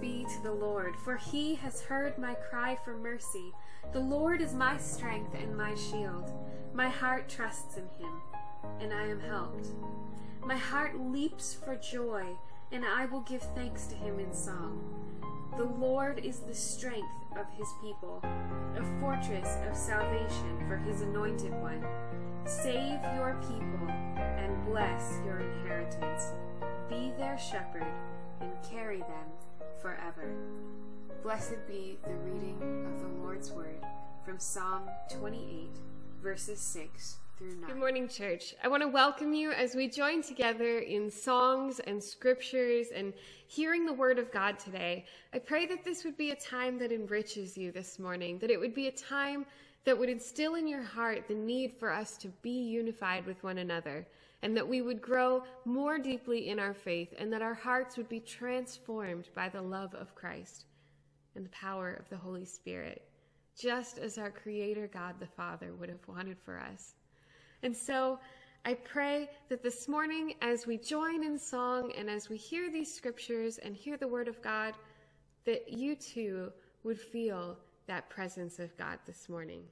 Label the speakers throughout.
Speaker 1: Be to the Lord, for he has heard my cry for mercy. The Lord is my strength and my shield. My heart trusts in him, and I am helped. My heart leaps for joy, and I will give thanks to him in song. The Lord is the strength of his people, a fortress of salvation for his anointed one. Save your people and bless your inheritance. Be their shepherd and carry them forever. Blessed be the reading of the Lord's word from Psalm 28, verses 6 through 9.
Speaker 2: Good morning, church. I want to welcome you as we join together in songs and scriptures and hearing the word of God today. I pray that this would be a time that enriches you this morning, that it would be a time that would instill in your heart the need for us to be unified with one another and that we would grow more deeply in our faith, and that our hearts would be transformed by the love of Christ and the power of the Holy Spirit, just as our Creator God the Father would have wanted for us. And so I pray that this morning, as we join in song and as we hear these scriptures and hear the Word of God, that you too would feel that presence of God this morning.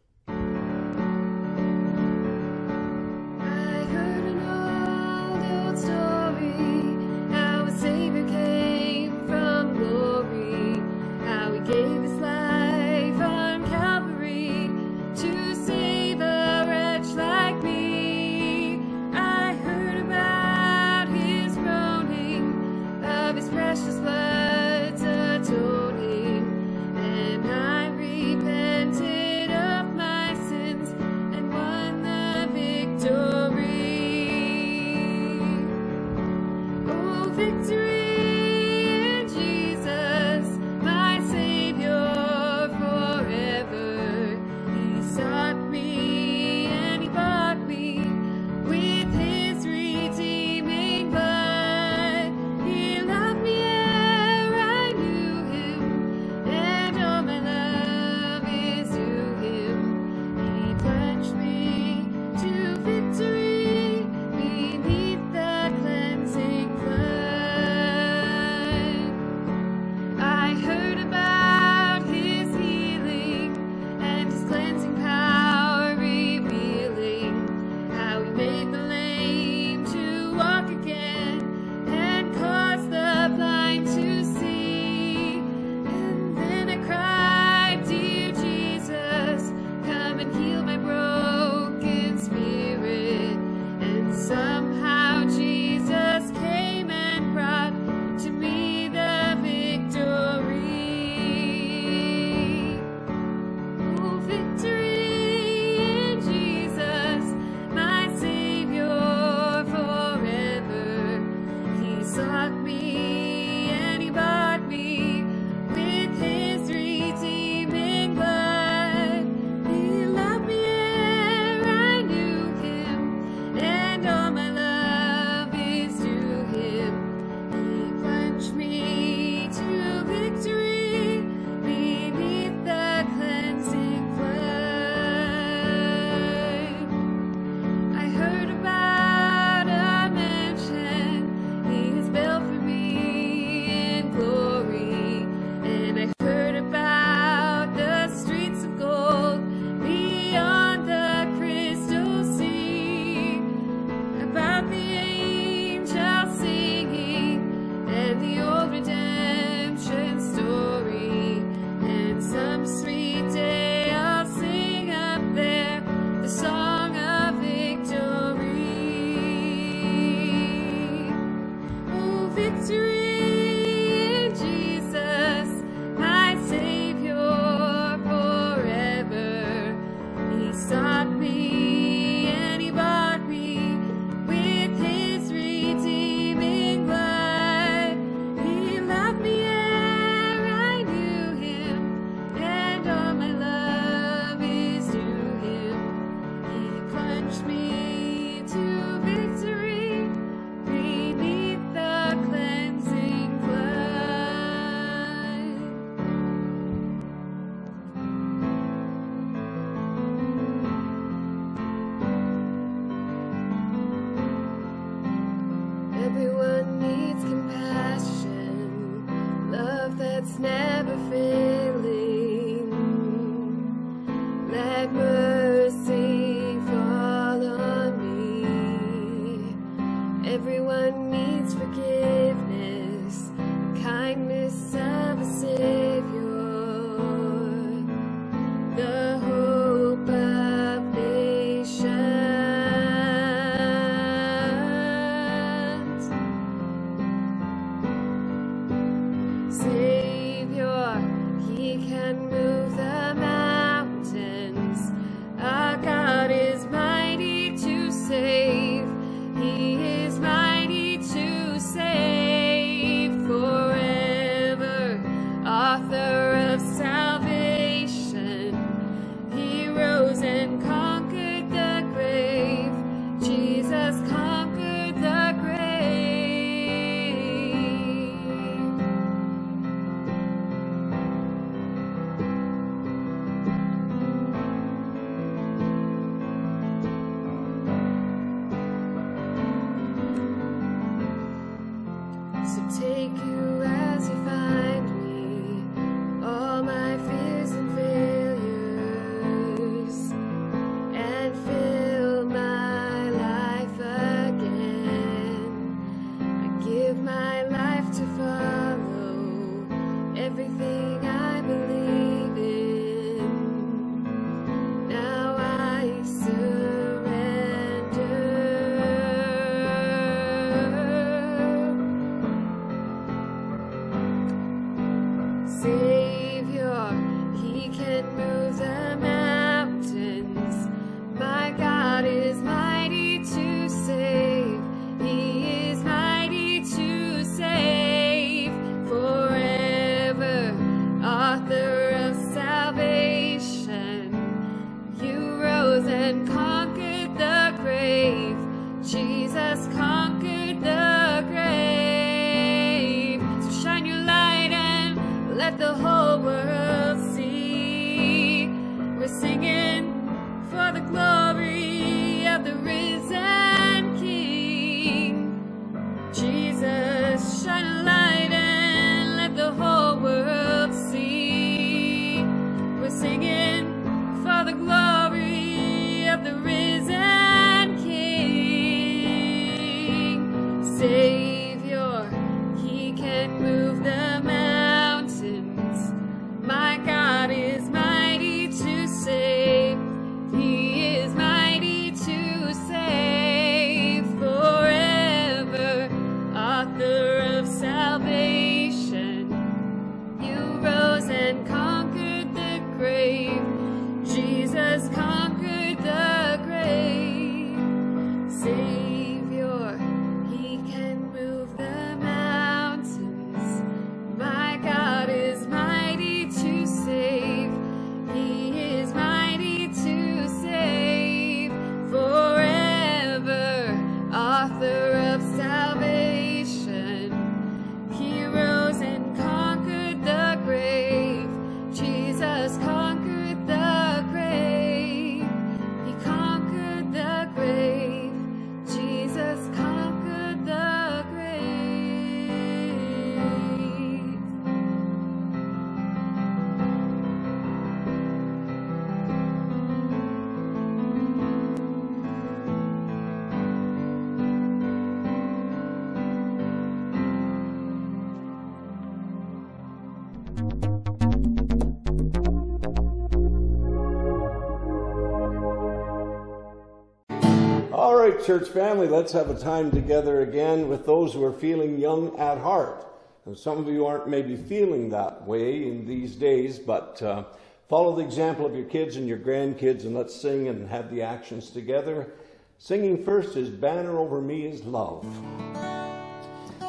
Speaker 3: Church family, let's have a time together again with those who are feeling young at heart. And some of you aren't maybe feeling that way in these days, but uh, follow the example of your kids and your grandkids and let's sing and have the actions together. Singing first is Banner Over Me is Love.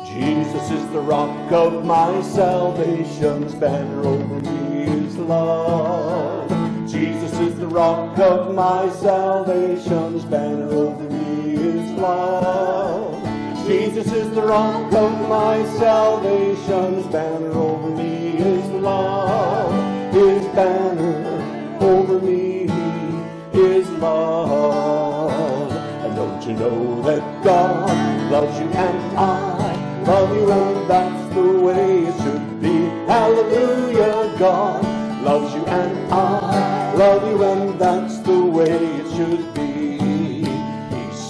Speaker 3: Jesus is the rock of my salvation's banner over me is love. Jesus is the rock of my salvation's banner over me love. Jesus is the rock of my salvation's banner over me is love. His banner over me is love. And don't you know that God loves you and I love you and that's the way it should be. Hallelujah, God loves you and I love you and that's the way it should be.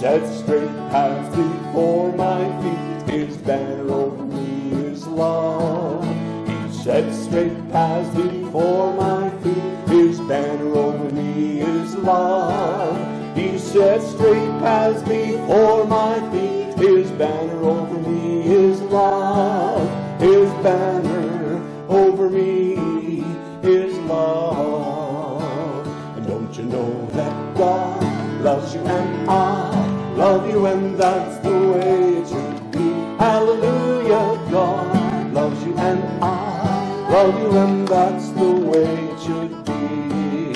Speaker 3: He sets straight paths before my feet, his banner over me is love. He sets straight paths before my feet, his banner over me is love. He sets straight paths before my feet, his banner over me is love. His banner over me is love. And don't you know that God loves you and I love you and that's the way it should be. Hallelujah, God loves you and I love you and that's the way it should be.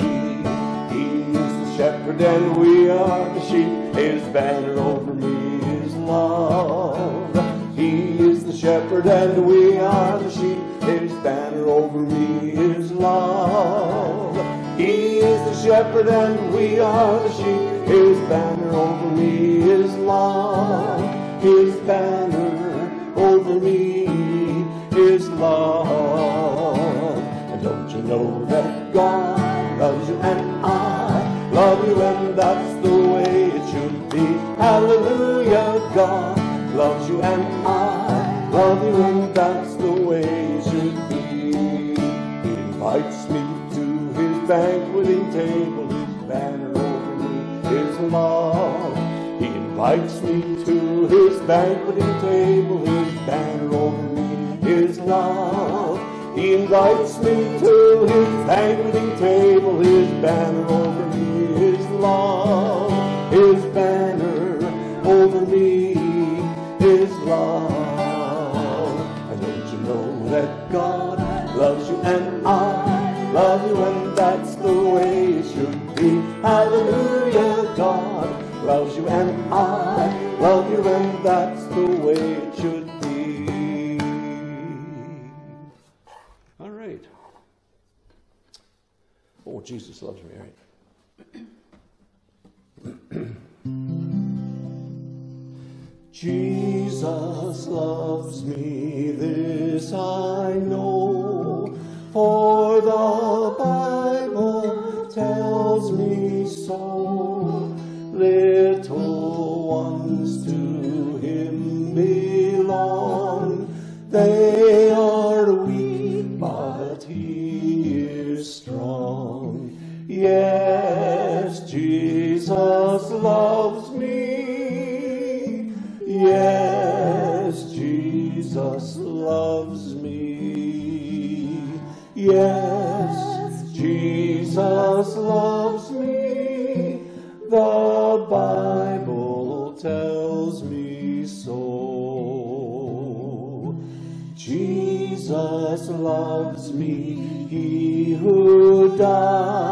Speaker 3: He is the shepherd and we are the sheep. His banner over me is love. He is the shepherd and we are the sheep. His banner over me is love. He is the shepherd and we are the sheep. His banner over me is love. His banner over me is love. And don't you know that God loves you and I love you and that's the way it should be. Hallelujah, God loves you and I love you and invites me to his banqueting table, his banner over me is love. He invites me to his banqueting table, his banner over me is love. His banner over me is love. And don't you know that God loves you and I love you and that's the way it should be. Hallelujah, God you and I love you and that's the way it should be. All right. Oh, Jesus loves me, right? Jesus loves me, this I know, for the Bible tells me so. Little ones to him belong, they are weak, but he is strong. Yes, Jesus loves me. Yes, Jesus loves me. Yes, Jesus loves. The Bible tells me so. Jesus loves me, he who died,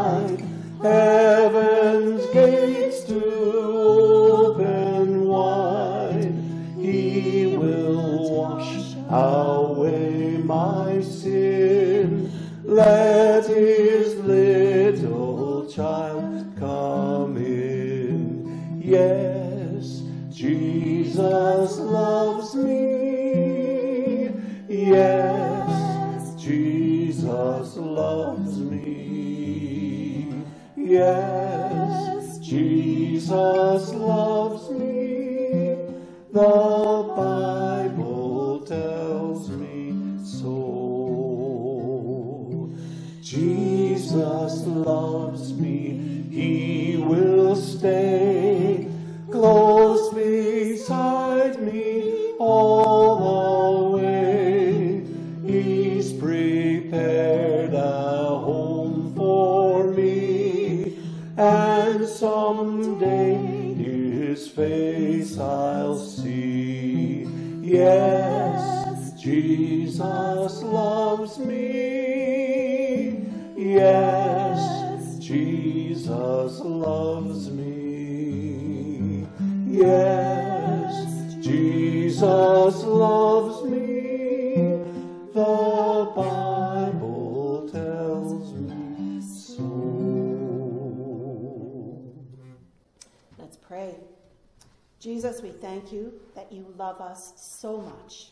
Speaker 4: thank you that you love us so much.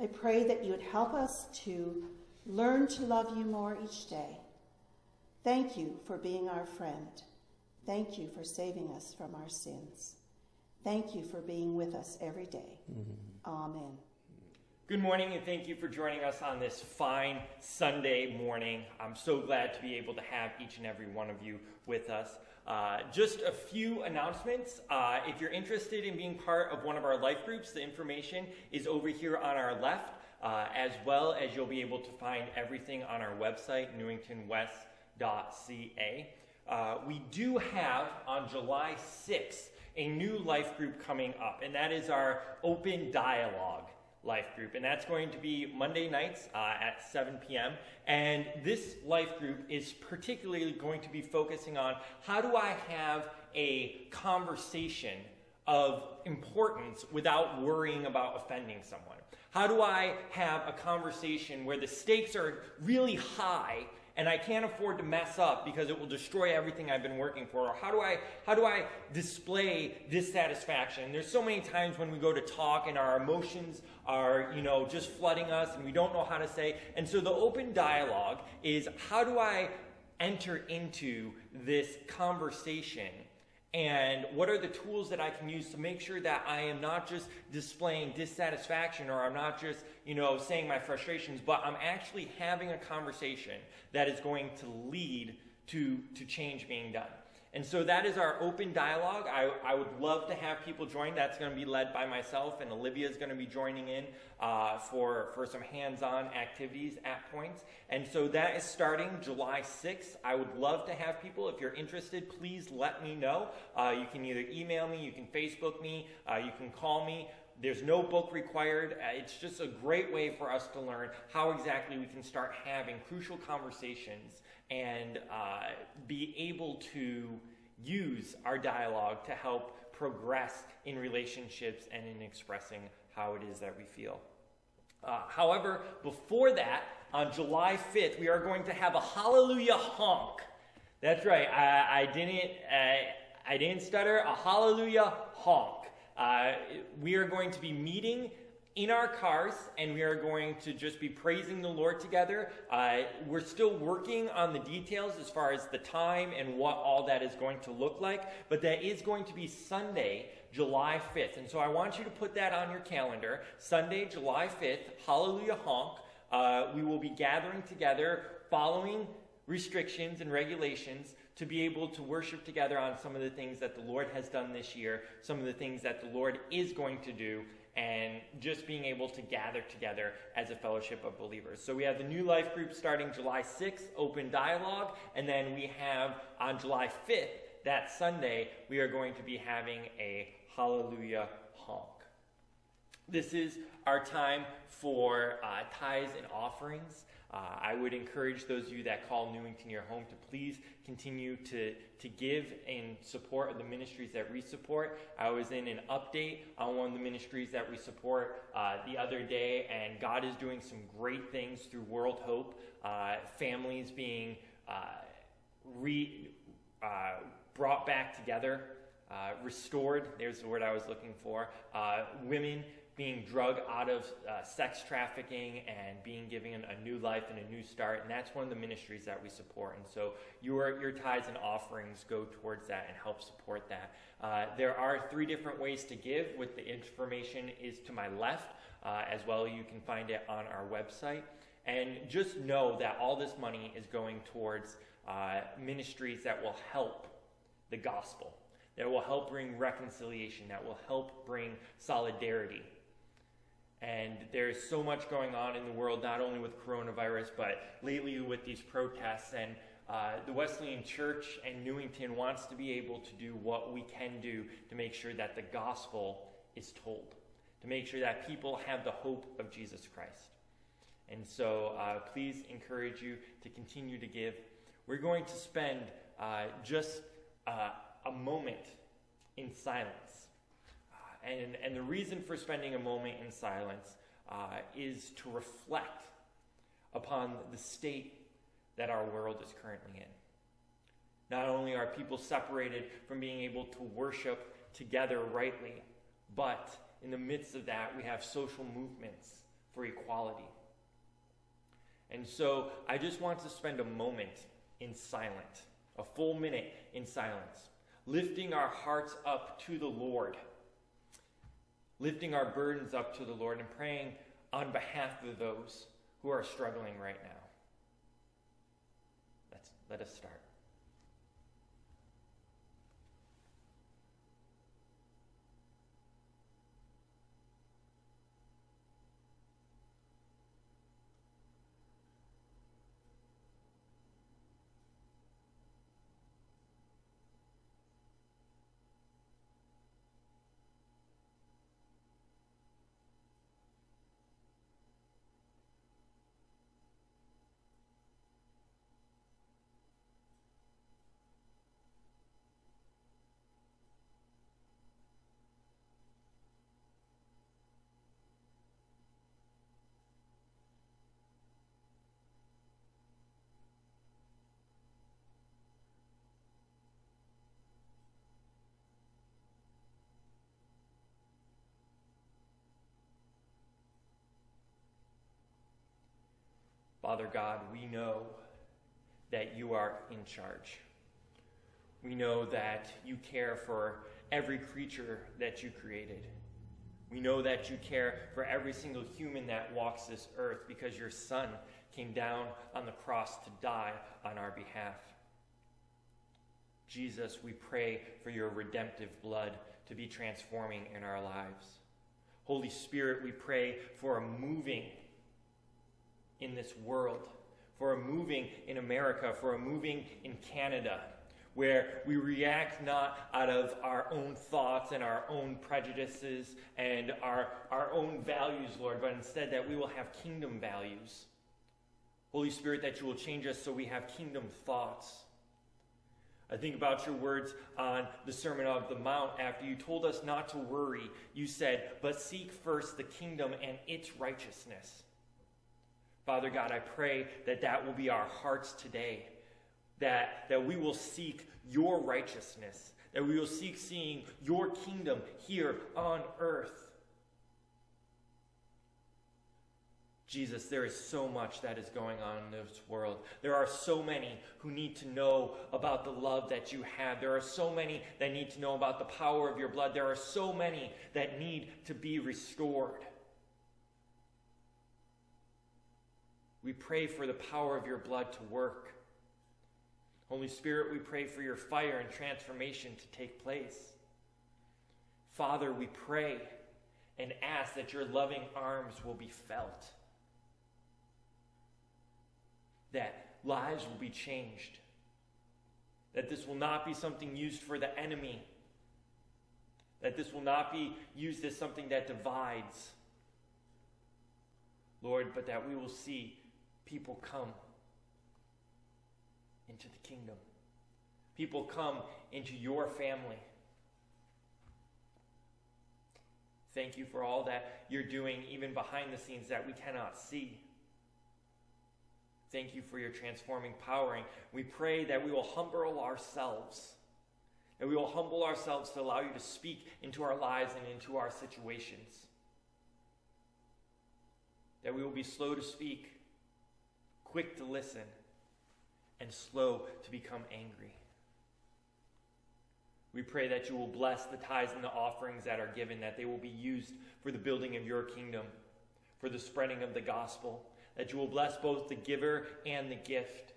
Speaker 4: I pray that you would help us to learn to love you more each day. Thank you for being our friend. Thank you for saving us from our sins. Thank you for being with us every day. Mm-hmm. Amen.
Speaker 5: Good morning, and thank you for joining us on this fine Sunday morning. I'm so glad to be able to have each and every one of you with us. Uh, just a few announcements. Uh, if you're interested in being part of one of our life groups, the information is over here on our left, uh, as well as you'll be able to find everything on our website, newingtonwest.ca. Uh, we do have on July 6th a new life group coming up, and that is our open dialogue life group, and that's going to be Monday nights uh, at 7 p.m. And this life group is particularly going to be focusing on how do I have a conversation of importance without worrying about offending someone? How do I have a conversation where the stakes are really high and I can't afford to mess up because it will destroy everything I've been working for? Or how do I how do I display dissatisfaction? There's so many times when we go to talk and our emotions are, you know, just flooding us and we don't know how to say. And so the open dialogue is how do I enter into this conversation and what are the tools that I can use to make sure that I am not just displaying dissatisfaction or I'm not just, you know, saying my frustrations, but I'm actually having a conversation that is going to lead to, to change being done. And so that is our open dialogue. I, I would love to have people join. That's going to be led by myself, and Olivia is going to be joining in uh, for, for some hands on activities at points. And so that is starting July 6th. I would love to have people. If you're interested, please let me know. Uh, you can either email me, you can Facebook me, uh, you can call me. There's no book required. Uh, it's just a great way for us to learn how exactly we can start having crucial conversations and uh, be able to use our dialogue to help progress in relationships and in expressing how it is that we feel. Uh, however, before that, on July 5th, we are going to have a Hallelujah honk. That's right. I, I didn't. Uh, I didn't stutter. A Hallelujah honk. Uh, we are going to be meeting in our cars and we are going to just be praising the Lord together. Uh, we're still working on the details as far as the time and what all that is going to look like, but that is going to be Sunday, July 5th. And so I want you to put that on your calendar. Sunday, July 5th, Hallelujah Honk. Uh, we will be gathering together following restrictions and regulations to be able to worship together on some of the things that the Lord has done this year, some of the things that the Lord is going to do, and just being able to gather together as a fellowship of believers. So we have the new life group starting July 6th, open dialogue, and then we have on July 5th, that Sunday, we are going to be having a hallelujah honk. This is our time for uh, tithes and offerings. Uh, I would encourage those of you that call Newington your home to please continue to, to give in support the ministries that we support. I was in an update on one of the ministries that we support uh, the other day, and God is doing some great things through World Hope, uh, families being uh, re, uh, brought back together. Uh, restored, there's the word I was looking for. women being drug out of uh, sex trafficking and being given a new life and a new start. And that's one of the ministries that we support. And so your, your tithes and offerings go towards that and help support that. Uh, there are three different ways to give, with the information is to my left. Uh, as well, you can find it on our website. And just know that all this money is going towards uh, ministries that will help the gospel, that will help bring reconciliation, that will help bring solidarity and there's so much going on in the world, not only with coronavirus, but lately with these protests. And uh, the Wesleyan Church and Newington wants to be able to do what we can do to make sure that the gospel is told, to make sure that people have the hope of Jesus Christ. And so uh, please encourage you to continue to give. We're going to spend uh, just uh, a moment in silence and, and the reason for spending a moment in silence uh, is to reflect upon the state that our world is currently in. Not only are people separated from being able to worship together rightly, but in the midst of that, we have social movements for equality. And so I just want to spend a moment in silence, a full minute in silence, lifting our hearts up to the Lord, lifting our burdens up to the Lord, and praying on behalf of those who are struggling right now. Let's, let us start. Father God, we know that you are in charge. We know that you care for every creature that you created. We know that you care for every single human that walks this earth because your Son came down on the cross to die on our behalf. Jesus, we pray for your redemptive blood to be transforming in our lives. Holy Spirit, we pray for a moving in this world, for a moving in America, for a moving in Canada, where we react not out of our own thoughts and our own prejudices and our, our own values, Lord, but instead that we will have kingdom values. Holy Spirit, that you will change us so we have kingdom thoughts. I think about your words on the Sermon of the Mount after you told us not to worry. You said, but seek first the kingdom and its righteousness. Father God, I pray that that will be our hearts today, that, that we will seek your righteousness, that we will seek seeing your kingdom here on earth. Jesus, there is so much that is going on in this world. There are so many who need to know about the love that you have. There are so many that need to know about the power of your blood. There are so many that need to be restored. We pray for the power of your blood to work. Holy Spirit, we pray for your fire and transformation to take place. Father, we pray and ask that your loving arms will be felt, that lives will be changed, that this will not be something used for the enemy, that this will not be used as something that divides, Lord, but that we will see people come into the kingdom. People come into your family. Thank you for all that you're doing, even behind the scenes that we cannot see. Thank you for your transforming power. And we pray that we will humble ourselves, that we will humble ourselves to allow you to speak into our lives and into our situations, that we will be slow to speak quick to listen, and slow to become angry. We pray that you will bless the tithes and the offerings that are given, that they will be used for the building of your kingdom, for the spreading of the gospel, that you will bless both the giver and the gift,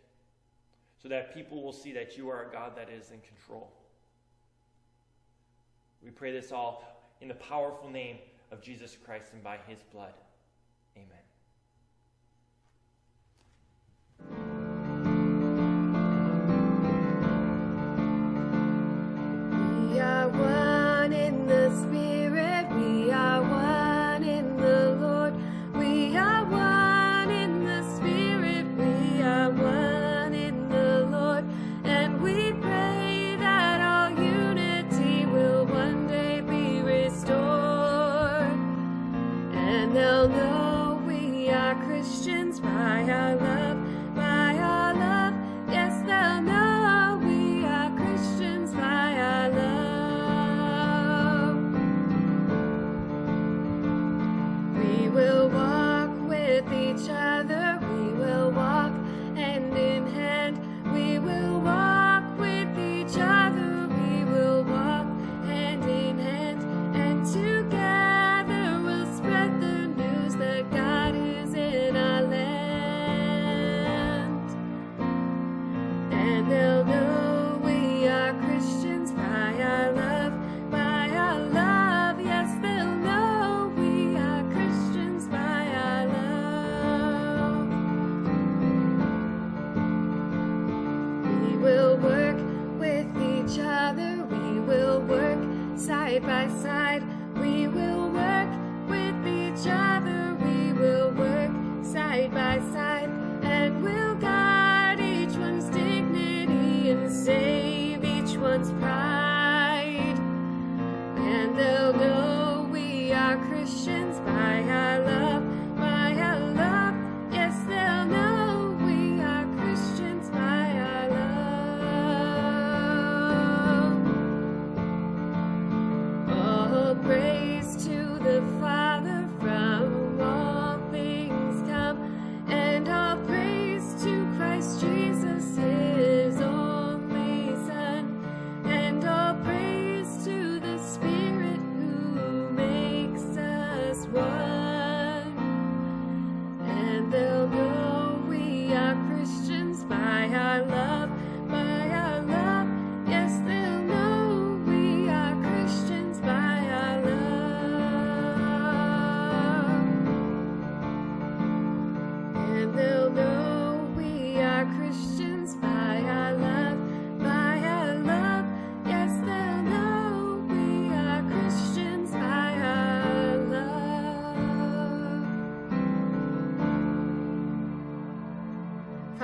Speaker 5: so that people will see that you are a God that is in control. We pray this all in the powerful name of Jesus Christ and by his blood.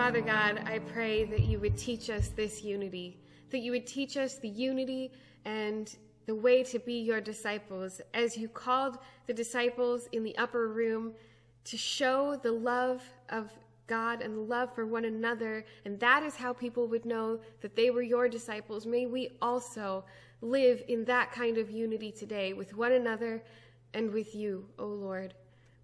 Speaker 2: Father God, I pray that you would teach us this unity, that you would teach us the unity and the way to be your disciples as you called the disciples in the upper room to show the love of God and the love for one another. And that is how people would know that they were your disciples. May we also live in that kind of unity today with one another and with you, O Lord.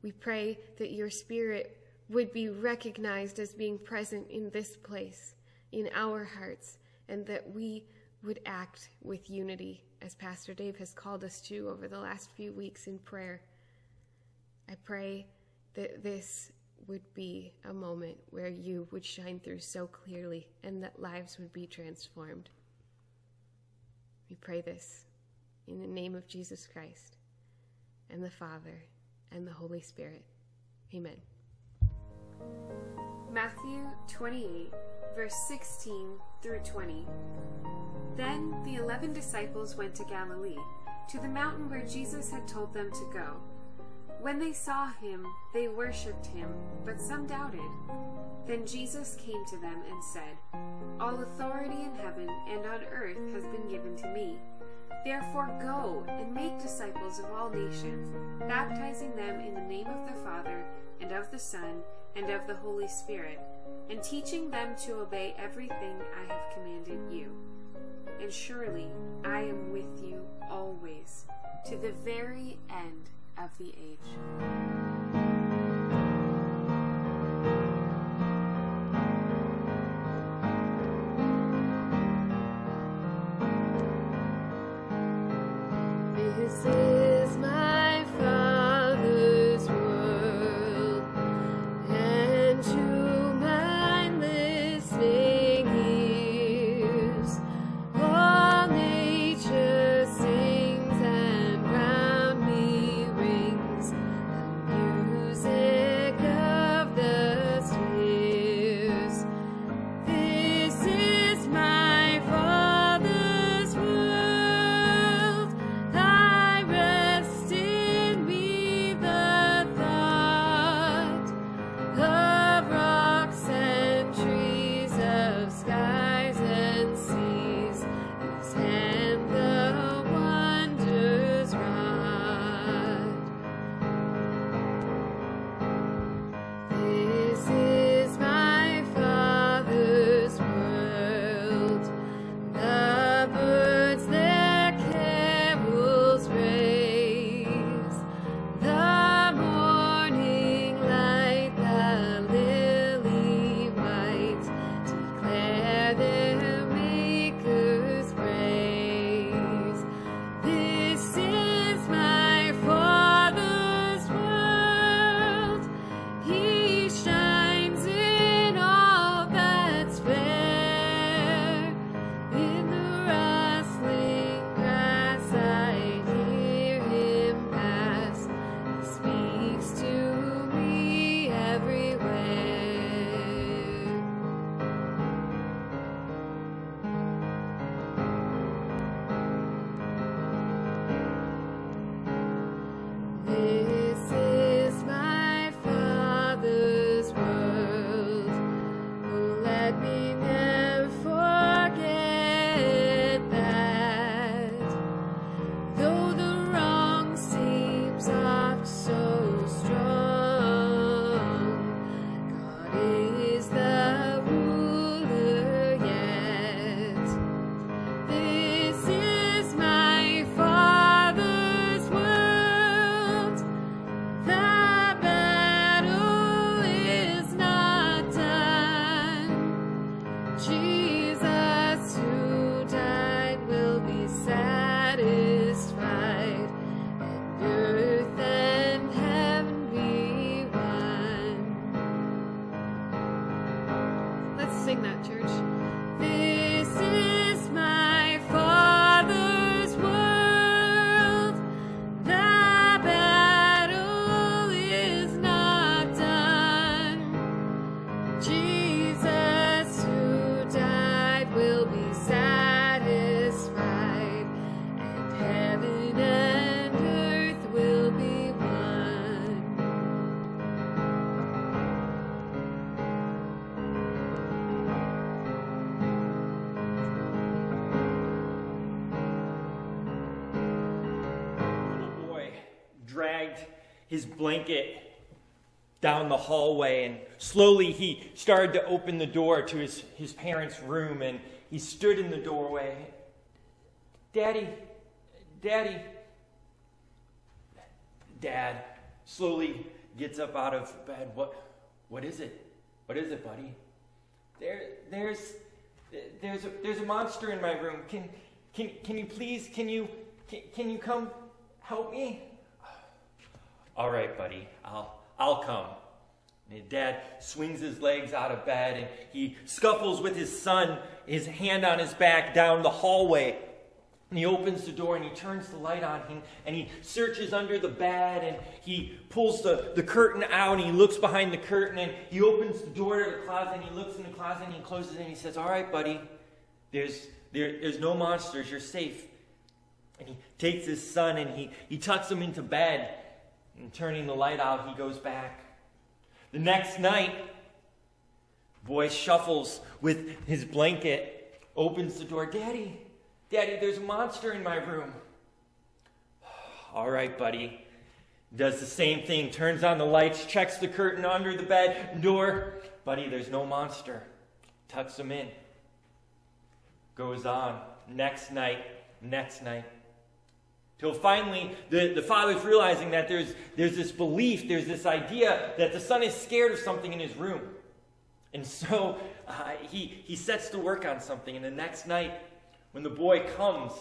Speaker 2: We pray that your spirit would be recognized as being present in this place, in our hearts, and that we would act with unity, as Pastor Dave has called us to over the last few weeks in prayer. I pray that this would be a moment where you would shine through so clearly and that lives would be transformed. We pray this in the name of Jesus Christ and the Father and the Holy Spirit. Amen.
Speaker 1: Matthew 28, verse 16 through 20. Then the eleven disciples went to Galilee, to the mountain where Jesus had told them to go. When they saw him, they worshipped him, but some doubted. Then Jesus came to them and said, All authority in heaven and on earth has been given to me. Therefore go and make disciples of all nations, baptizing them in the name of the Father, and of the Son, and of the Holy Spirit, and teaching them to obey everything I have commanded you. And surely I am with you always, to the very end of the age.
Speaker 5: His blanket down the hallway, and slowly he started to open the door to his, his parents' room, and he stood in the doorway. Daddy, Daddy, Dad slowly gets up out of bed. What, what is it? What is it, buddy? There, there's, there's a, there's a monster in my room. Can, can, can you please, can you, can, can you come help me? All right, buddy, I'll, I'll come. And his dad swings his legs out of bed and he scuffles with his son, his hand on his back, down the hallway. And he opens the door and he turns the light on him and he searches under the bed and he pulls the, the curtain out and he looks behind the curtain and he opens the door to the closet and he looks in the closet and he closes it and he says, All right, buddy, there's, there, there's no monsters, you're safe. And he takes his son and he, he tucks him into bed and turning the light out, he goes back. The next night, boy shuffles with his blanket, opens the door. Daddy, Daddy, there's a monster in my room. All right, buddy. Does the same thing, turns on the lights, checks the curtain under the bed door. Buddy, there's no monster. Tucks him in. Goes on. Next night, next night. Till finally, the, the father's realizing that there's, there's this belief, there's this idea that the son is scared of something in his room. And so uh, he, he sets to work on something. And the next night, when the boy comes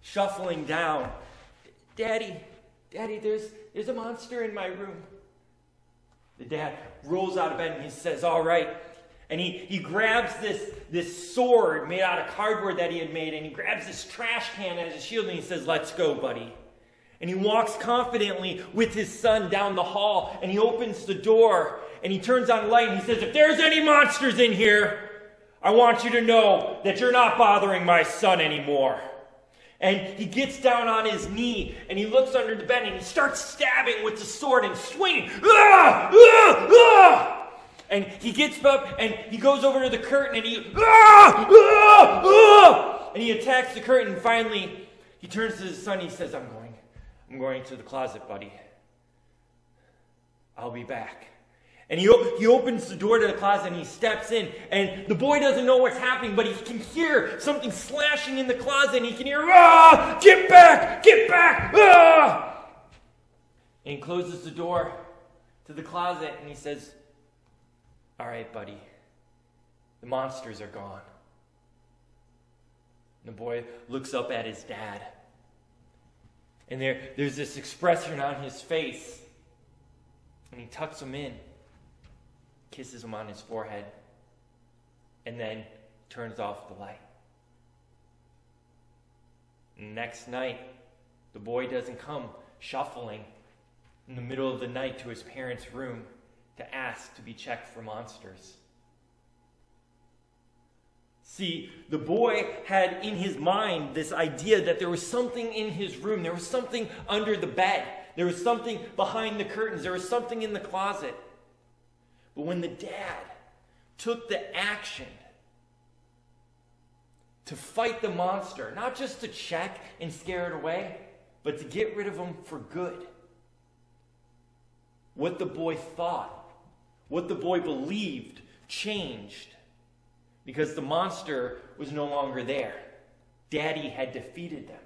Speaker 5: shuffling down, Daddy, Daddy, there's, there's a monster in my room. The dad rolls out of bed and he says, All right. And he, he grabs this, this sword made out of cardboard that he had made, and he grabs this trash can as a shield, and he says, Let's go, buddy. And he walks confidently with his son down the hall, and he opens the door, and he turns on the light, and he says, If there's any monsters in here, I want you to know that you're not bothering my son anymore. And he gets down on his knee and he looks under the bed and he starts stabbing with the sword and swinging. Ah! Ah! Ah! And he gets up and he goes over to the curtain and he ah! Ah! Ah! and he attacks the curtain. And finally, he turns to his son. He says, "I'm going. I'm going to the closet, buddy. I'll be back." And he, he opens the door to the closet and he steps in. And the boy doesn't know what's happening, but he can hear something slashing in the closet. And he can hear, ah, get back, get back, ah. And he closes the door to the closet and he says, All right, buddy, the monsters are gone. And the boy looks up at his dad. And there, there's this expression on his face. And he tucks him in kisses him on his forehead, and then turns off the light. Next night, the boy doesn't come shuffling in the middle of the night to his parents' room to ask to be checked for monsters. See, the boy had in his mind this idea that there was something in his room, there was something under the bed, there was something behind the curtains, there was something in the closet. But when the dad took the action to fight the monster, not just to check and scare it away, but to get rid of him for good, what the boy thought, what the boy believed, changed because the monster was no longer there. Daddy had defeated them.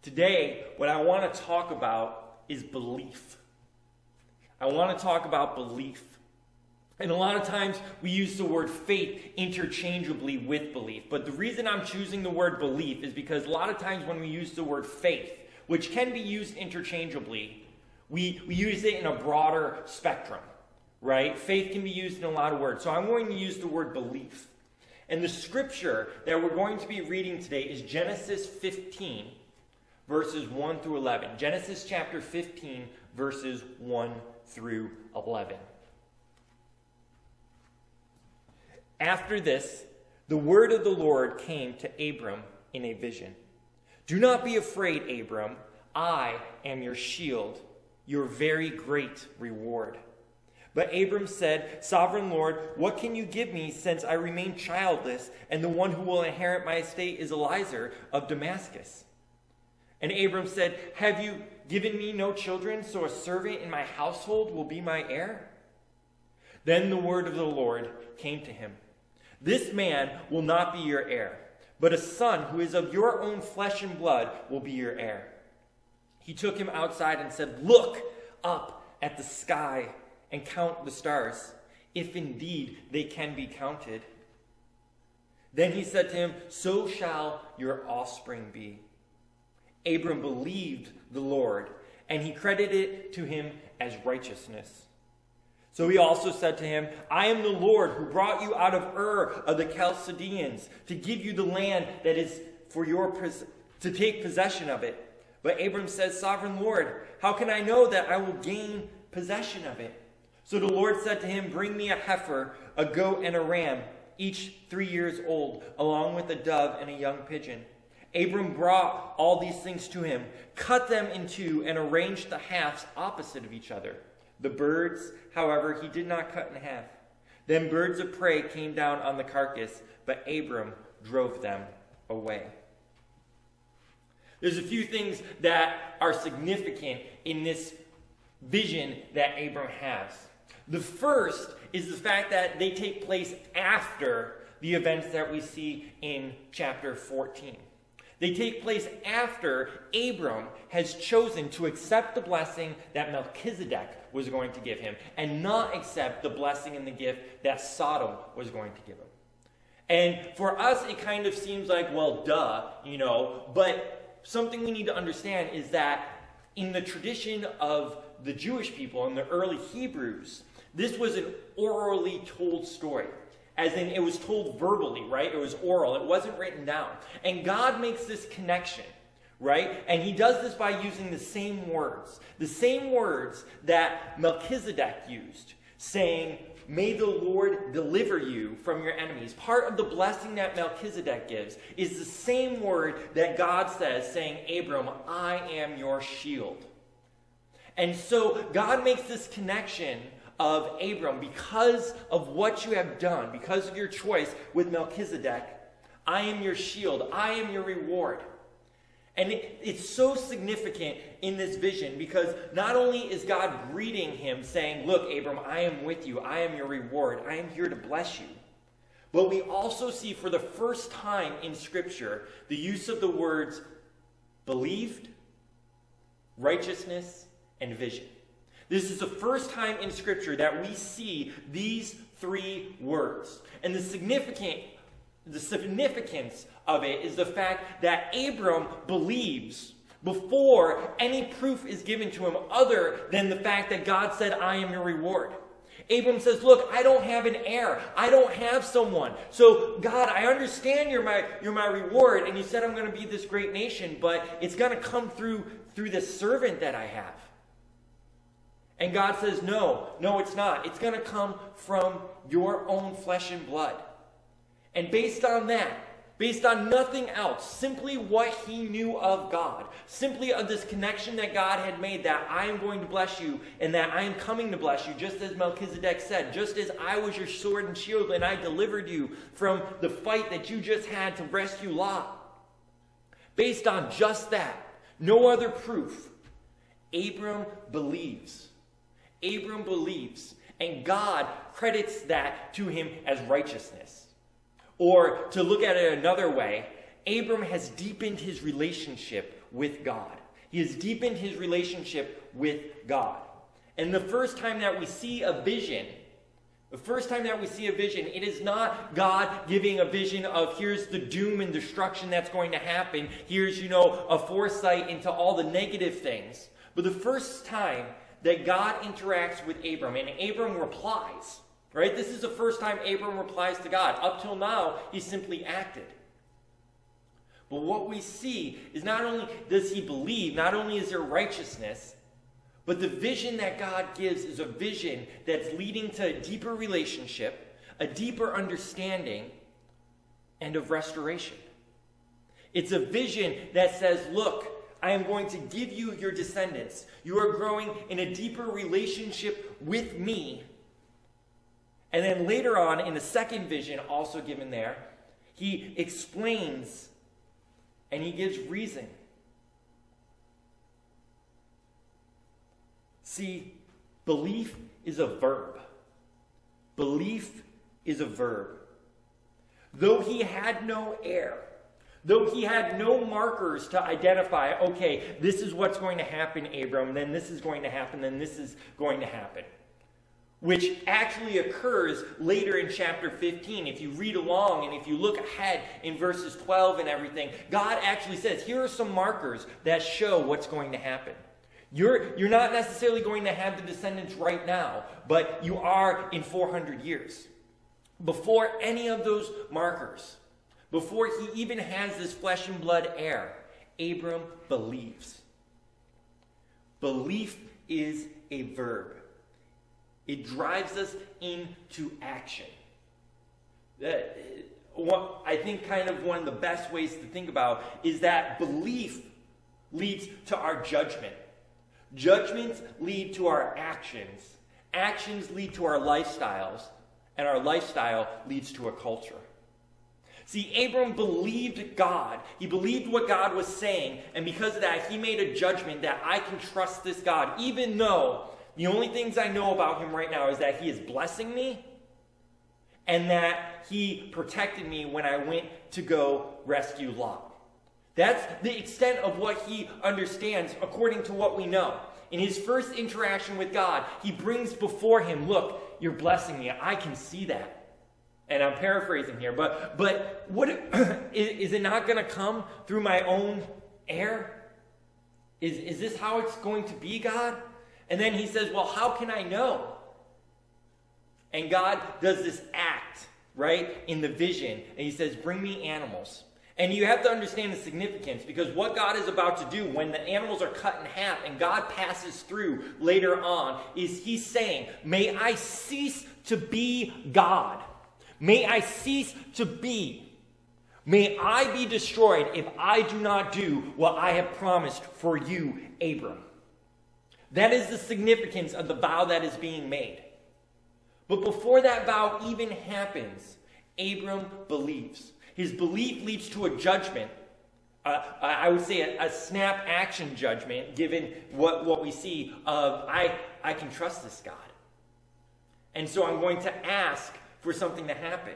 Speaker 5: Today, what I want to talk about is belief. I want to talk about belief. And a lot of times we use the word faith interchangeably with belief. But the reason I'm choosing the word belief is because a lot of times when we use the word faith, which can be used interchangeably, we, we use it in a broader spectrum, right? Faith can be used in a lot of words. So I'm going to use the word belief. And the scripture that we're going to be reading today is Genesis 15, verses 1 through 11. Genesis chapter 15, verses 1 through 11. After this, the word of the Lord came to Abram in a vision. Do not be afraid, Abram. I am your shield, your very great reward. But Abram said, Sovereign Lord, what can you give me since I remain childless, and the one who will inherit my estate is Eliezer of Damascus? And Abram said, Have you given me no children, so a servant in my household will be my heir? Then the word of the Lord came to him This man will not be your heir, but a son who is of your own flesh and blood will be your heir. He took him outside and said, Look up at the sky and count the stars, if indeed they can be counted. Then he said to him, So shall your offspring be. Abram believed the Lord, and he credited it to him as righteousness. So he also said to him, I am the Lord who brought you out of Ur of the Chaldeans to give you the land that is for your to take possession of it. But Abram says, Sovereign Lord, how can I know that I will gain possession of it? So the Lord said to him, Bring me a heifer, a goat, and a ram, each three years old, along with a dove and a young pigeon. Abram brought all these things to him, cut them in two, and arranged the halves opposite of each other. The birds, however, he did not cut in half. Then birds of prey came down on the carcass, but Abram drove them away. There's a few things that are significant in this vision that Abram has. The first is the fact that they take place after the events that we see in chapter 14. They take place after Abram has chosen to accept the blessing that Melchizedek was going to give him and not accept the blessing and the gift that Sodom was going to give him. And for us, it kind of seems like, well, duh, you know, but something we need to understand is that in the tradition of the Jewish people and the early Hebrews, this was an orally told story. As in, it was told verbally, right? It was oral, it wasn't written down. And God makes this connection, right? And he does this by using the same words, the same words that Melchizedek used, saying, May the Lord deliver you from your enemies. Part of the blessing that Melchizedek gives is the same word that God says, saying, Abram, I am your shield. And so God makes this connection of Abram, because of what you have done, because of your choice with Melchizedek, I am your shield, I am your reward. And it, it's so significant in this vision because not only is God greeting him, saying, Look, Abram, I am with you, I am your reward, I am here to bless you. But we also see for the first time in Scripture the use of the words believed, righteousness, and vision. This is the first time in Scripture that we see these three words. And the significant the significance of it is the fact that Abram believes before any proof is given to him other than the fact that God said, I am your reward. Abram says, Look, I don't have an heir. I don't have someone. So, God, I understand you're my, you're my reward, and you said I'm going to be this great nation, but it's going to come through, through this servant that I have. And God says, No, no, it's not. It's going to come from your own flesh and blood. And based on that, based on nothing else, simply what he knew of God, simply of this connection that God had made that I am going to bless you and that I am coming to bless you, just as Melchizedek said, just as I was your sword and shield and I delivered you from the fight that you just had to rescue Lot. Based on just that, no other proof, Abram believes Abram believes, and God credits that to him as righteousness. Or to look at it another way, Abram has deepened his relationship with God. He has deepened his relationship with God. And the first time that we see a vision, the first time that we see a vision, it is not God giving a vision of here's the doom and destruction that's going to happen. Here's, you know, a foresight into all the negative things. But the first time that God interacts with Abram, and Abram replies. Right? This is the first time Abram replies to God. Up till now, he simply acted. But what we see is not only does he believe, not only is there righteousness, but the vision that God gives is a vision that's leading to a deeper relationship, a deeper understanding, and of restoration. It's a vision that says, look, I am going to give you your descendants. You are growing in a deeper relationship with me. And then later on, in the second vision, also given there, he explains and he gives reason. See, belief is a verb. Belief is a verb. Though he had no heir, though he had no markers to identify, okay, this is what's going to happen, Abram, then this is going to happen, then this is going to happen. Which actually occurs later in chapter 15. If you read along and if you look ahead in verses 12 and everything, God actually says, here are some markers that show what's going to happen. You're, you're not necessarily going to have the descendants right now, but you are in 400 years. Before any of those markers, before he even has this flesh and blood heir, Abram believes. Belief is a verb, it drives us into action. what I think kind of one of the best ways to think about is that belief leads to our judgment. Judgments lead to our actions. Actions lead to our lifestyles. And our lifestyle leads to a culture. See, Abram believed God. He believed what God was saying. And because of that, he made a judgment that I can trust this God, even though the only things I know about him right now is that he is blessing me and that he protected me when I went to go rescue Lot. That's the extent of what he understands according to what we know. In his first interaction with God, he brings before him, Look, you're blessing me. I can see that. And I'm paraphrasing here, but, but what, is it not going to come through my own heir? Is, is this how it's going to be, God? And then he says, Well, how can I know? And God does this act, right, in the vision. And he says, Bring me animals. And you have to understand the significance because what God is about to do when the animals are cut in half and God passes through later on is He's saying, May I cease to be God. May I cease to be. May I be destroyed if I do not do what I have promised for you, Abram. That is the significance of the vow that is being made. But before that vow even happens, Abram believes. His belief leads to a judgment. Uh, I would say a, a, snap action judgment, given what, what we see of, I, I can trust this God. And so I'm going to ask for something to happen.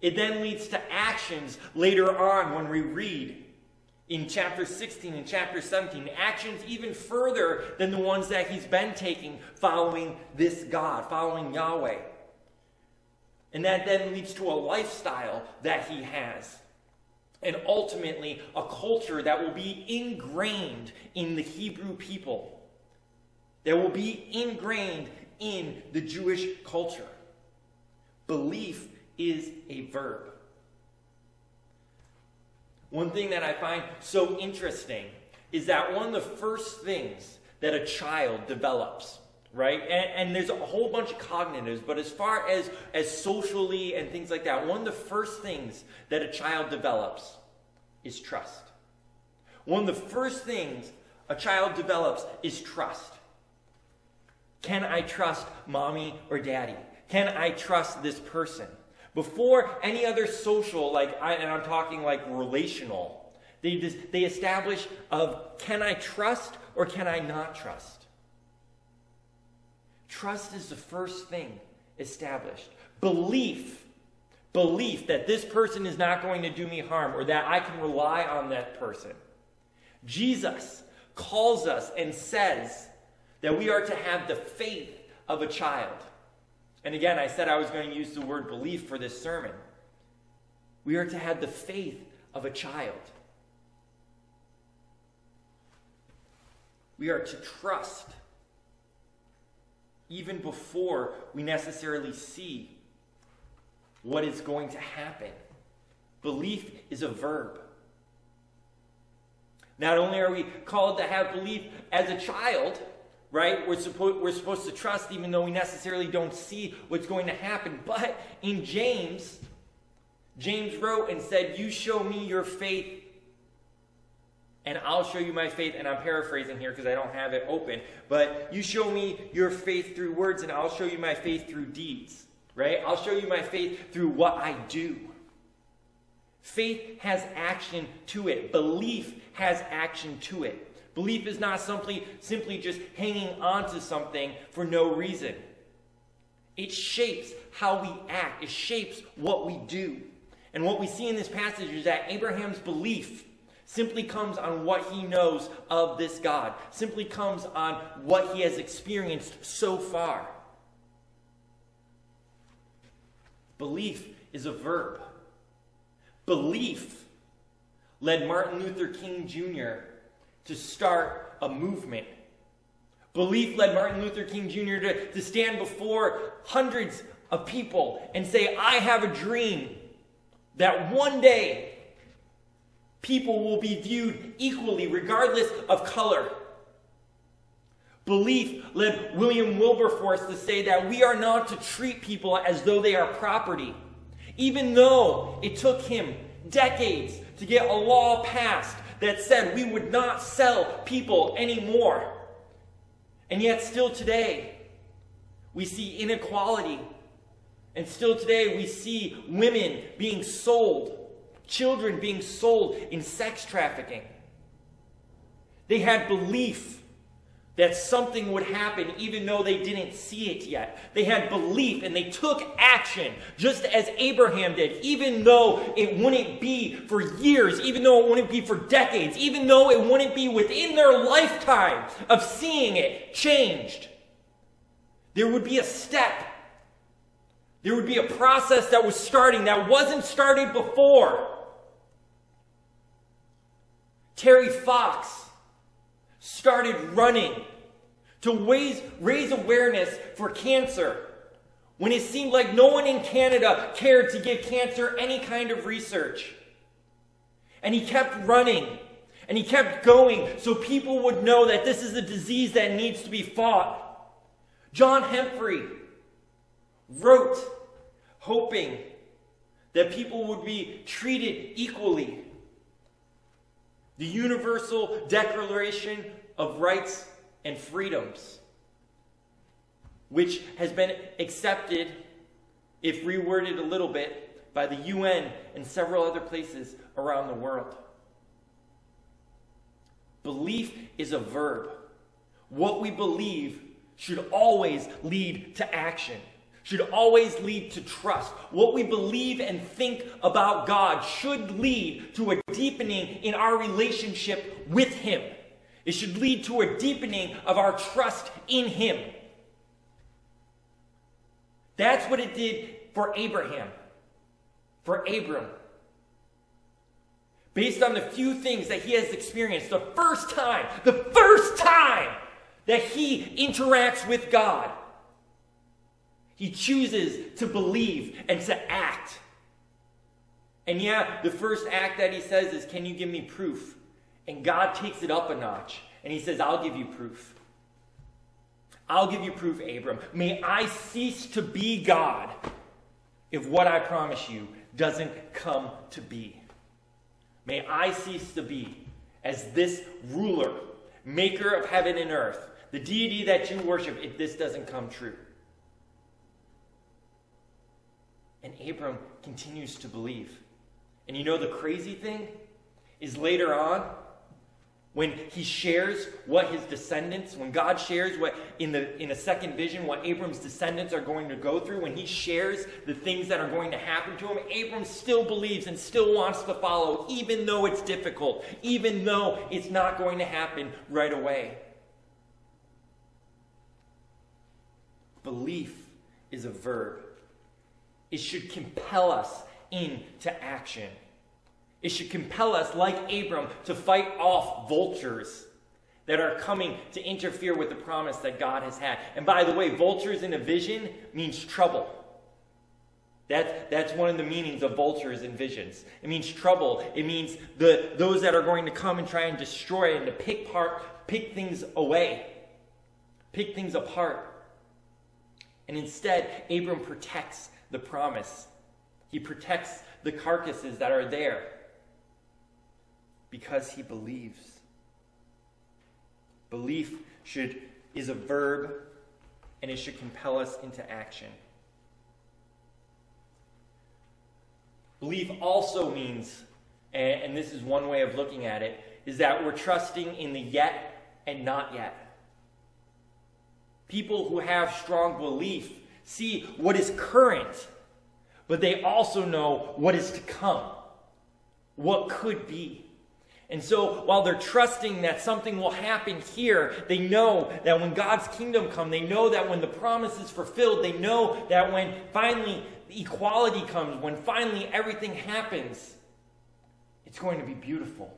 Speaker 5: It then leads to actions later on when we read in chapter 16 and chapter 17, actions even further than the ones that he's been taking following this God, following Yahweh. And that then leads to a lifestyle that he has. And ultimately, a culture that will be ingrained in the Hebrew people, that will be ingrained in the Jewish culture. Belief is a verb. One thing that I find so interesting is that one of the first things that a child develops right? And, and, there's a whole bunch of cognitives, but as far as, as socially and things like that, one of the first things that a child develops is trust. One of the first things a child develops is trust. Can I trust mommy or daddy? Can I trust this person? Before any other social, like, I, and I'm talking like relational, they, just, they establish of can I trust or can I not trust? Trust is the first thing established. Belief, belief that this person is not going to do me harm or that I can rely on that person. Jesus calls us and says that we are to have the faith of a child. And again, I said I was going to use the word belief for this sermon. We are to have the faith of a child. We are to trust even before we necessarily see what is going to happen. Belief is a verb. Not only are we called to have belief as a child, right? We're, suppo- we're supposed to trust even though we necessarily don't see what's going to happen. But in James, James wrote and said, You show me your faith and I'll show you my faith. And I'm paraphrasing here because I don't have it open. But you show me your faith through words, and I'll show you my faith through deeds. Right? I'll show you my faith through what I do. Faith has action to it, belief has action to it. Belief is not simply, simply just hanging on to something for no reason. It shapes how we act, it shapes what we do. And what we see in this passage is that Abraham's belief simply comes on what he knows of this God, simply comes on what he has experienced so far. Belief is a verb. Belief led Martin Luther King Jr. to start a movement. Belief led Martin Luther King Jr. to, to stand before hundreds of people and say, I have a dream that one day people will be viewed equally, regardless of color. Belief led William Wilberforce to say that we are not to treat people as though they are property. Even though it took him decades to get a law passed that said we would not sell people anymore. And yet, still today, we see inequality. And still today, we see women being sold, children being sold in sex trafficking. They had belief that something would happen even though they didn't see it yet. They had belief and they took action just as Abraham did, even though it wouldn't be for years, even though it wouldn't be for decades, even though it wouldn't be within their lifetime of seeing it changed. There would be a step. There would be a process that was starting that wasn't started before. Terry Fox started running to raise, raise awareness for cancer when it seemed like no one in Canada cared to give cancer any kind of research. And he kept running and he kept going so people would know that this is a disease that needs to be fought. John Humphrey wrote, hoping that people would be treated equally the Universal Declaration of Rights and Freedoms, which has been accepted, if reworded a little bit, by the UN and several other places around the world. Belief is a verb. What we believe should always lead to action should always lead to trust. What we believe and think about God should lead to a deepening in our relationship with Him. It should lead to a deepening of our trust in Him. That's what it did for Abraham, for Abram. Based on the few things that he has experienced, the first time, the first time that he interacts with God, he chooses to believe and to act. And yeah, the first act that he says is, Can you give me proof? And God takes it up a notch and he says, I'll give you proof. I'll give you proof, Abram. May I cease to be God if what I promise you doesn't come to be. May I cease to be as this ruler, maker of heaven and earth, the deity that you worship, if this doesn't come true. And Abram continues to believe. And you know the crazy thing is later on, when he shares what his descendants, when God shares what in the in a second vision, what Abram's descendants are going to go through, when he shares the things that are going to happen to him, Abram still believes and still wants to follow, even though it's difficult, even though it's not going to happen right away. Belief is a verb. It should compel us into action. It should compel us, like Abram, to fight off vultures that are coming to interfere with the promise that God has had. And by the way, vultures in a vision means trouble. That, that's one of the meanings of vultures in visions. It means trouble. It means the, those that are going to come and try and destroy and to pick, part, pick things away, pick things apart. And instead, Abram protects the promise. He protects the carcasses that are there because he believes. Belief should is a verb and it should compel us into action. Belief also means, and this is one way of looking at it, is that we're trusting in the yet and not yet. People who have strong belief see what is current, but they also know what is to come, what could be. And so while they're trusting that something will happen here, they know that when God's kingdom comes, they know that when the promise is fulfilled, they know that when finally equality comes, when finally everything happens, it's going to be beautiful.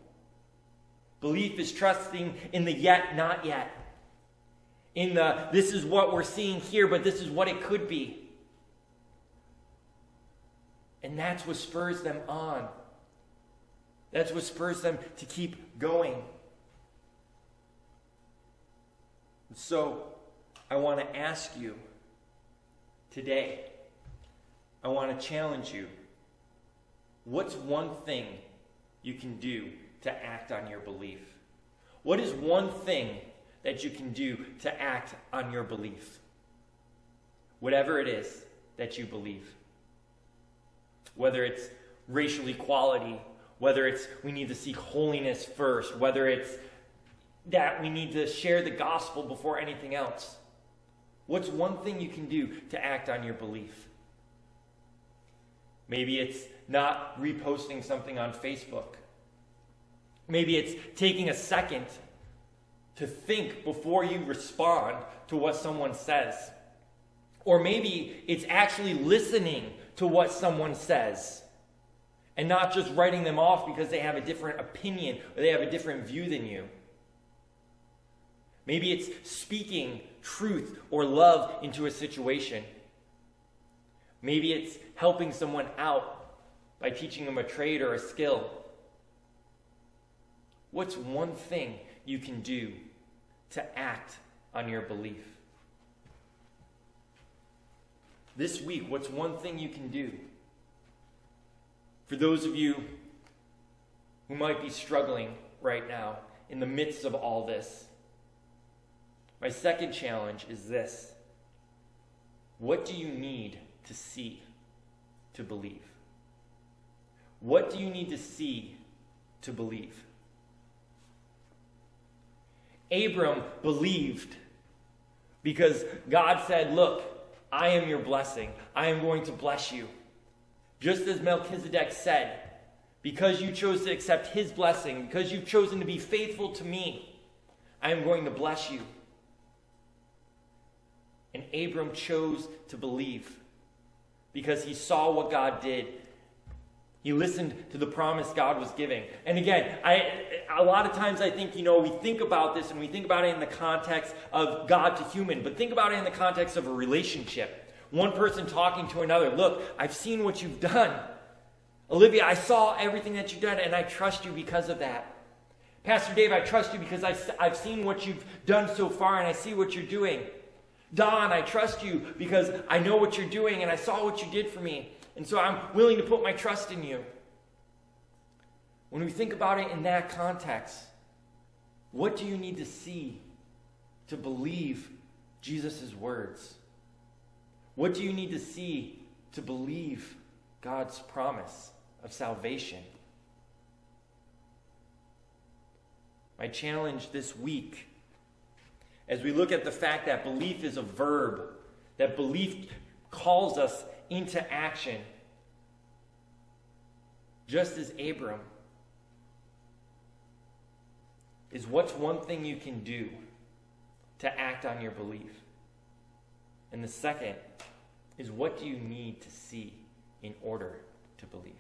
Speaker 5: Belief is trusting in the yet, not yet. In the this is what we're seeing here, but this is what it could be. And that's what spurs them on. That's what spurs them to keep going. So, I want to ask you today, I want to challenge you. What's one thing you can do to act on your belief? What is one thing that you can do to act on your belief? Whatever it is that you believe. Whether it's racial equality, whether it's we need to seek holiness first, whether it's that we need to share the gospel before anything else. What's one thing you can do to act on your belief? Maybe it's not reposting something on Facebook. Maybe it's taking a second to think before you respond to what someone says. Or maybe it's actually listening to what someone says and not just writing them off because they have a different opinion or they have a different view than you. Maybe it's speaking truth or love into a situation. Maybe it's helping someone out by teaching them a trade or a skill. What's one thing you can do to act on your belief? This week, what's one thing you can do? For those of you who might be struggling right now in the midst of all this, my second challenge is this What do you need to see to believe? What do you need to see to believe? Abram believed because God said, Look, I am your blessing. I am going to bless you. Just as Melchizedek said, because you chose to accept his blessing, because you've chosen to be faithful to me, I am going to bless you. And Abram chose to believe because he saw what God did. He listened to the promise God was giving. And again, I, a lot of times I think, you know, we think about this and we think about it in the context of God to human, but think about it in the context of a relationship. One person talking to another, look, I've seen what you've done. Olivia, I saw everything that you've done, and I trust you because of that. Pastor Dave, I trust you because I've, I've seen what you've done so far, and I see what you're doing. Don, I trust you because I know what you're doing, and I saw what you did for me. And so I'm willing to put my trust in you. When we think about it in that context, what do you need to see to believe Jesus' words? What do you need to see to believe God's promise of salvation? My challenge this week, as we look at the fact that belief is a verb, that belief calls us into action, just as Abram, is what's one thing you can do to act on your belief? And the second is what do you need to see in order to believe?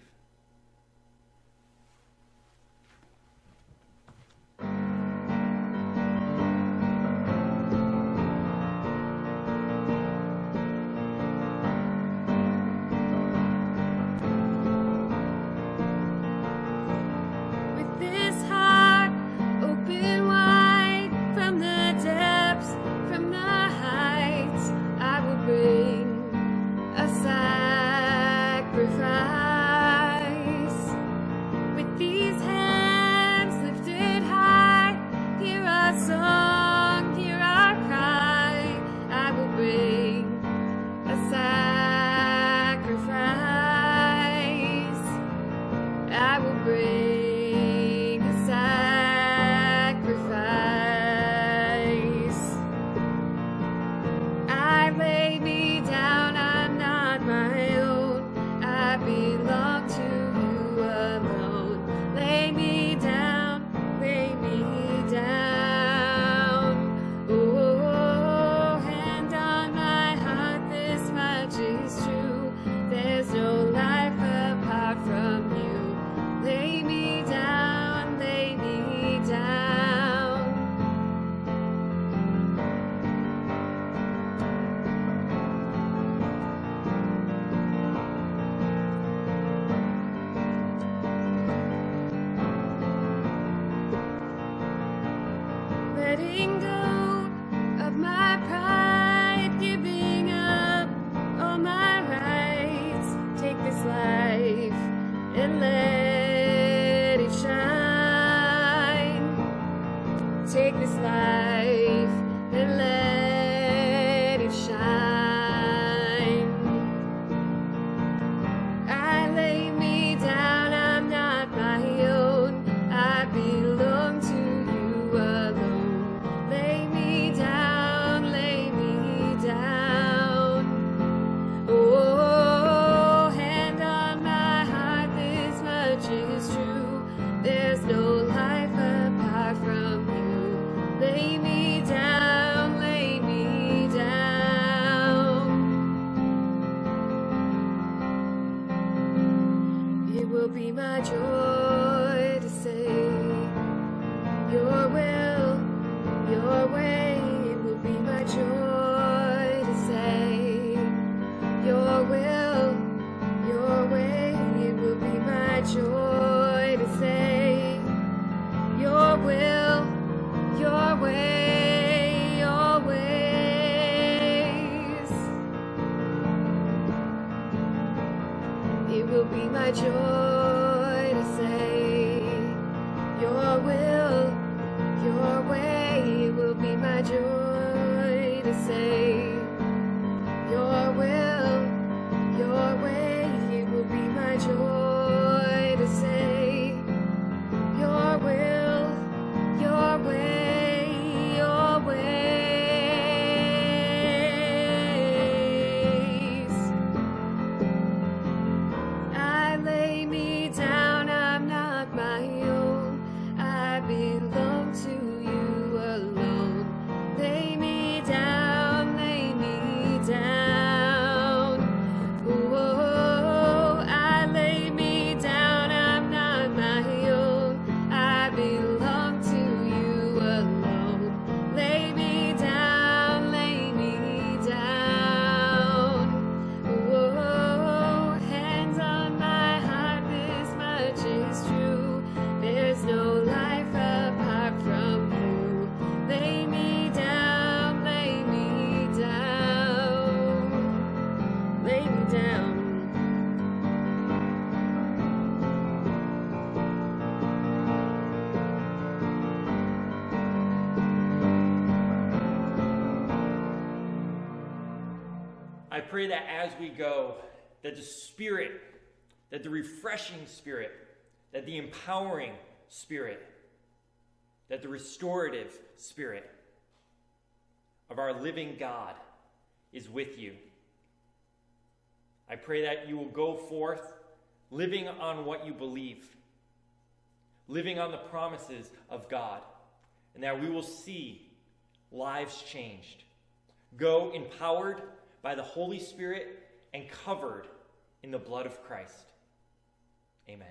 Speaker 5: pray that as we go, that the Spirit, that the refreshing Spirit, that the empowering Spirit, that the restorative Spirit of our living God is with you. I pray that you will go forth living on what you believe, living on the promises of God, and that we will see lives changed. Go empowered by the Holy Spirit and covered in the blood of Christ. Amen.